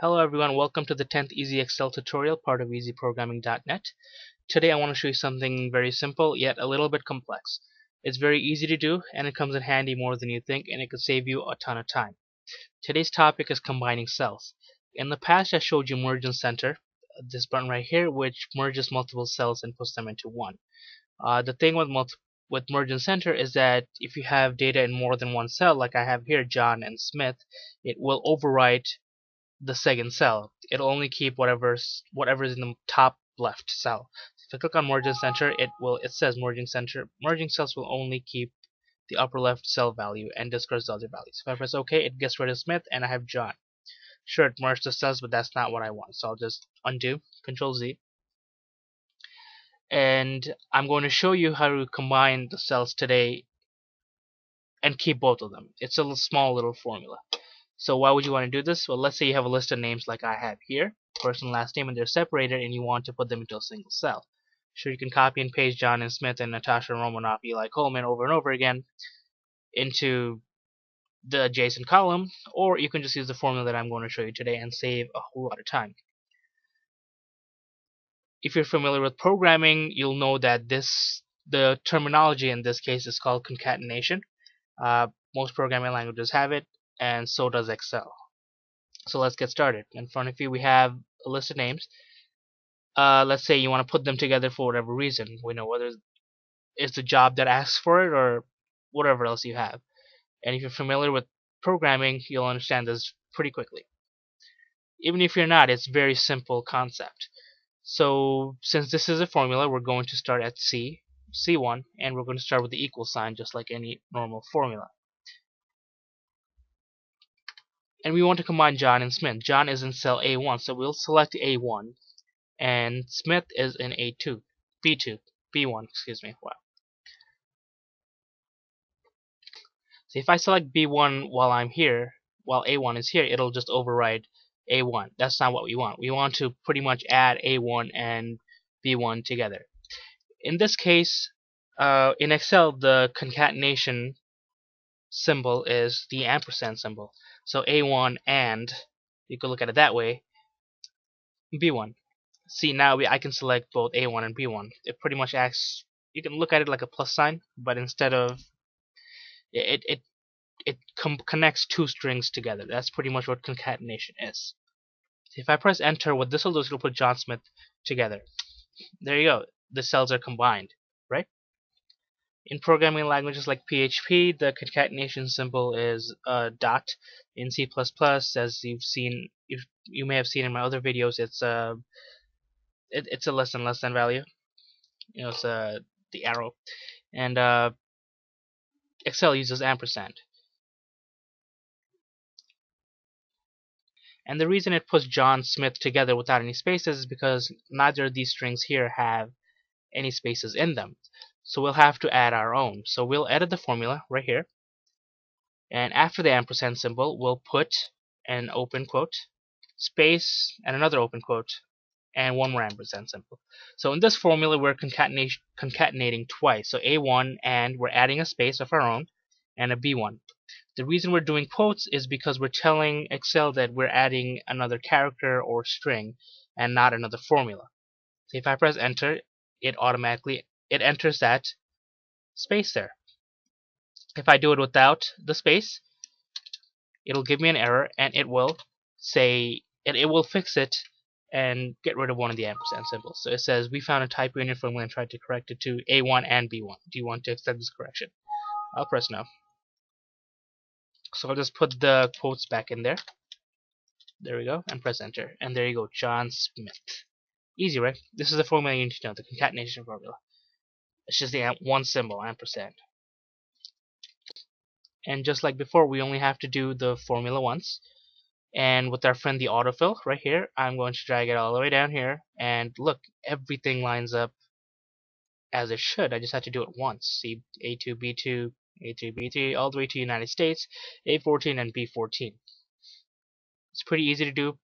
Hello everyone, welcome to the 10th Easy Excel tutorial, part of easyprogramming.net. Today I want to show you something very simple, yet a little bit complex. It's very easy to do, and it comes in handy more than you think, and it could save you a ton of time. Today's topic is combining cells. In the past I showed you Merge and Center, this button right here, which merges multiple cells and puts them into one. Uh, the thing with with merge and center is that if you have data in more than one cell, like I have here, John and Smith, it will overwrite the second cell. It'll only keep whatever's whatever's in the top left cell. If I click on merge and center, it will it says merging center. Merging cells will only keep the upper left cell value and discards the other values. If I press OK, it gets rid of Smith and I have John. Sure, it merged the cells, but that's not what I want. So I'll just undo, Control Z. And I'm going to show you how to combine the cells today and keep both of them. It's a small little formula. So why would you want to do this? Well, let's say you have a list of names like I have here, first and last name, and they're separated, and you want to put them into a single cell. Sure, you can copy and paste John and Smith and Natasha Romanoff, Eli Coleman over and over again into the adjacent column, or you can just use the formula that I'm going to show you today and save a whole lot of time. If you're familiar with programming, you'll know that this the terminology in this case is called concatenation. Uh, most programming languages have it and so does Excel. So let's get started. In front of you we have a list of names. Uh, let's say you want to put them together for whatever reason. We know whether it's the job that asks for it or whatever else you have. And if you're familiar with programming, you'll understand this pretty quickly. Even if you're not, it's a very simple concept. So since this is a formula, we're going to start at C, C1, and we're going to start with the equal sign just like any normal formula and we want to combine John and Smith. John is in cell A1, so we'll select A1, and Smith is in A2, B2, B1, excuse me. Wow. So if I select B1 while I'm here, while A1 is here, it'll just override A1. That's not what we want. We want to pretty much add A1 and B1 together. In this case, uh, in Excel, the concatenation symbol is the ampersand symbol. So A1 and, you could look at it that way, B1. See, now we, I can select both A1 and B1. It pretty much acts, you can look at it like a plus sign, but instead of, it, it, it connects two strings together. That's pretty much what concatenation is. If I press enter, what this will do is it'll put John Smith together. There you go. The cells are combined, right? In programming languages like PHP, the concatenation symbol is a dot. In C++, as you've seen, you, you may have seen in my other videos, it's a it, it's a less than less than value. You know, it's a the arrow, and uh, Excel uses ampersand. And the reason it puts John Smith together without any spaces is because neither of these strings here have any spaces in them. So we'll have to add our own. So we'll edit the formula right here. And after the ampersand symbol, we'll put an open quote, space, and another open quote, and one more ampersand symbol. So in this formula, we're concatenating twice. So A1 and we're adding a space of our own and a B1. The reason we're doing quotes is because we're telling Excel that we're adding another character or string and not another formula. So if I press enter, it automatically it enters that space there. If I do it without the space, it'll give me an error and it will say and it will fix it and get rid of one of the ampersand symbols. So it says we found a typo in your formula and tried to correct it to A1 and B1. Do you want to accept this correction? I'll press no. So I'll just put the quotes back in there. There we go, and press enter. And there you go, John Smith. Easy, right? This is the formula you need to know, the concatenation formula. It's just the one symbol, ampersand. And just like before, we only have to do the formula once. And with our friend the autofill right here, I'm going to drag it all the way down here. And look, everything lines up as it should. I just have to do it once. See A2, B2, A2, B3, all the way to United States, A14 and B14. It's pretty easy to do,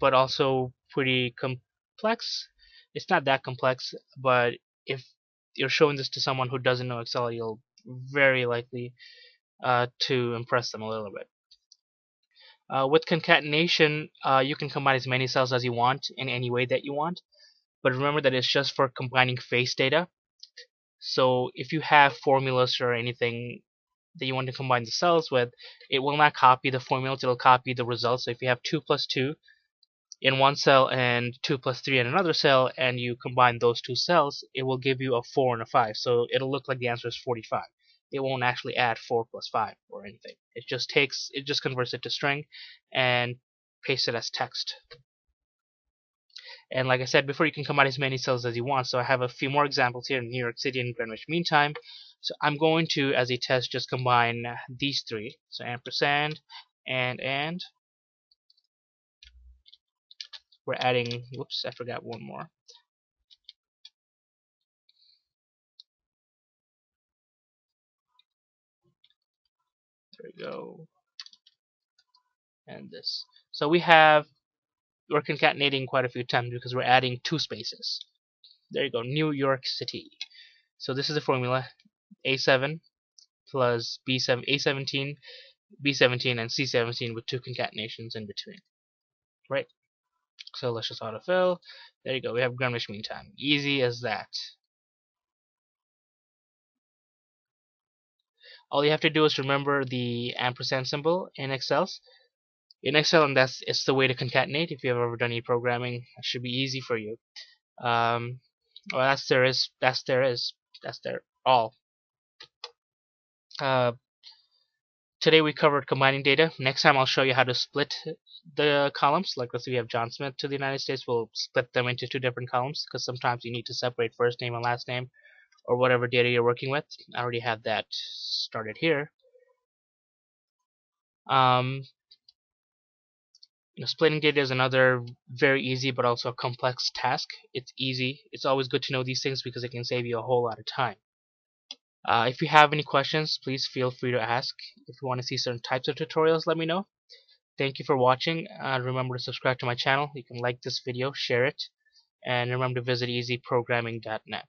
but also pretty complex. It's not that complex, but if you're showing this to someone who doesn't know Excel, you'll very likely uh, to impress them a little bit. Uh, with concatenation, uh, you can combine as many cells as you want in any way that you want. But remember that it's just for combining face data. So if you have formulas or anything that you want to combine the cells with, it will not copy the formulas, it'll copy the results. So if you have 2 plus 2 in one cell and 2 plus 3 in another cell, and you combine those two cells, it will give you a 4 and a 5. So it'll look like the answer is 45. It won't actually add 4 plus 5 or anything. It just takes, it just converts it to string and pastes it as text. And like I said before, you can combine as many cells as you want. So I have a few more examples here in New York City and Greenwich Mean Time. So I'm going to, as a test, just combine these three. So ampersand and and. We're adding, whoops, I forgot one more. We go. And this. So we have we're concatenating quite a few times because we're adding two spaces. There you go, New York City. So this is the formula A7 plus B7, A17, B17, and C17 with two concatenations in between. Right? So let's just autofill. There you go, we have Greenwich Mean Time. Easy as that. All you have to do is remember the ampersand symbol in Excel in Excel, and that's it's the way to concatenate. If you've ever done any programming, it should be easy for you. Um, well, that's there is that's there is that's there all. Uh, today we covered combining data. Next time I'll show you how to split the columns. Like let's say we have John Smith to the United States, we'll split them into two different columns because sometimes you need to separate first name and last name or whatever data you're working with. I already have that started here. Um, you know, splitting data is another very easy but also a complex task. It's easy. It's always good to know these things because it can save you a whole lot of time. Uh, if you have any questions, please feel free to ask. If you want to see certain types of tutorials, let me know. Thank you for watching. Uh, remember to subscribe to my channel. You can like this video, share it, and remember to visit easyprogramming.net.